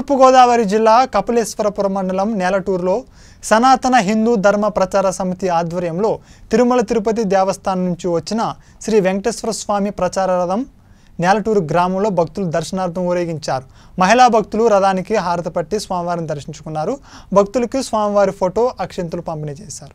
తూర్పుగోదావరి జిల్లా కపిలేశ్వరపురం మండలం నేలటూరులో సనాతన హిందూ ధర్మ ప్రచార సమితి ఆధ్వర్యంలో తిరుమల తిరుపతి దేవస్థానం నుంచి వచ్చిన శ్రీ వెంకటేశ్వర స్వామి ప్రచార రథం నేలటూరు గ్రామంలో భక్తులు దర్శనార్థం ఊరేగించారు. మహిళా భక్తులు రథానికి హారత పట్టి స్వామివారిని దర్శించుకున్నారు. భక్తులకు స్వామివారి ఫోటో అక్షంతులు పంపిణీ చేశారు.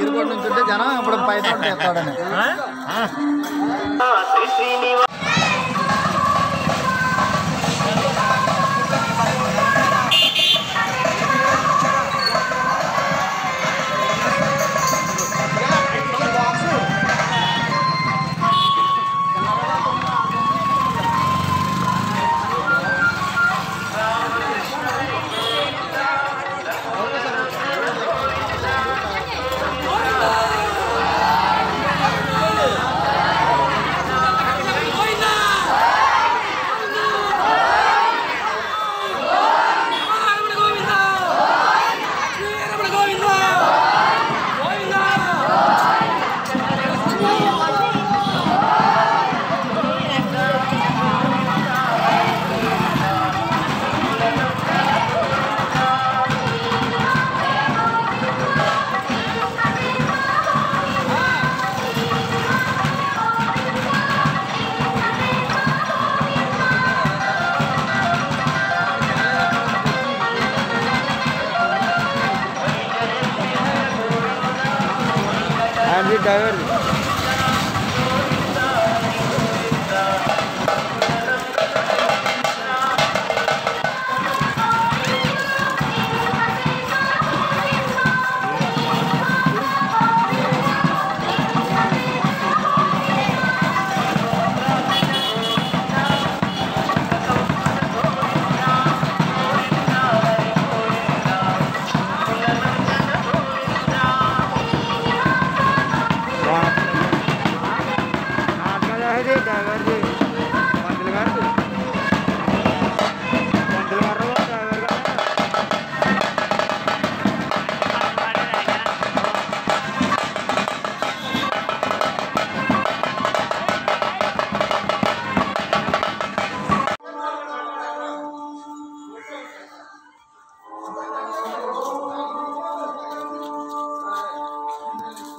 ఈరుగోడు నుంచి ఉంటే జనం ఇప్పుడు పైన ఉంటే శ్రీనివాస வருது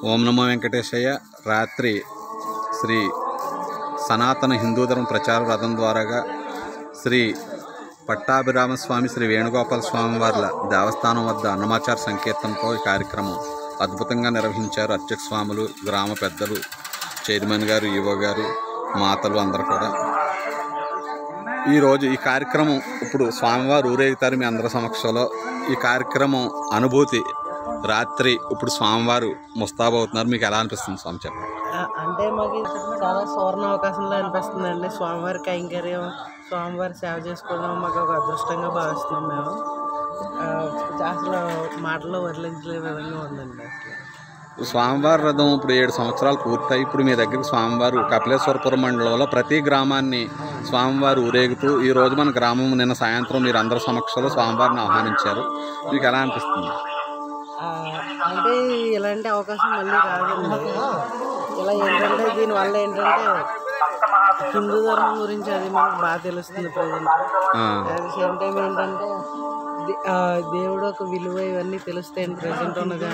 ఓం నమో వెంకటేశయ్య. రాత్రి శ్రీ సనాతన హిందూ ధర్మ ప్రచార రథం ద్వారాగా శ్రీ పట్టాభిరామస్వామి శ్రీ వేణుగోపాల స్వామి వార్ల దేవస్థానం వద్ద అన్నమాచార సంకీర్తనతో ఈ కార్యక్రమం అద్భుతంగా నిర్వహించారు అర్చక స్వాములు గ్రామ పెద్దలు చైర్మన్ గారు ఈవో గారు మాతలు అందరు కూడా. ఈరోజు ఈ కార్యక్రమం ఇప్పుడు స్వామివారు ఊరేగుతారు మీ అందరి సమక్షంలో. ఈ కార్యక్రమం అనుభూతి రాత్రి ఇప్పుడు స్వామివారు ముస్తాబవుతున్నారు మీకు ఎలా అనిపిస్తుంది స్వామి చెప్పండి? అంటే మాకు చాలా సువర్ణ అవకాశంలో అనిపిస్తుంది అండి స్వామివారి కైంకర్యం స్వామివారి సేవ చేసుకోవడం మాకు ఒక అదృష్టంగా భావిస్తున్నాం మేము. అసలు మాటలో వర్ణించలే విధంగా ఉందండి స్వామివారి రథం ఇప్పుడు ఏడు సంవత్సరాలు పూర్తయి. ఇప్పుడు మీ దగ్గరికి స్వామివారు కపిలేశ్వరపురం మండలంలో ప్రతి గ్రామాన్ని స్వామివారు ఊరేగుతూ ఈ రోజు మన గ్రామం నిన్న సాయంత్రం మీరు అందరి సమక్షంలో స్వామివారిని ఆహ్వానించారు. మీకు ఎలా అనిపిస్తుంది? అంటే ఇలాంటి అవకాశం మళ్ళీ రాదండి. ఇలా ఏంటంటే దీనివల్ల ఏంటంటే హిందూ ధర్మం గురించి అది మనకు బాగా తెలుస్తుంది present. At the same time ఏంటంటే దేవుడు ఒక విలువ ఇవన్నీ తెలుస్తాయండి ప్రజెంట్ ఉన్నది?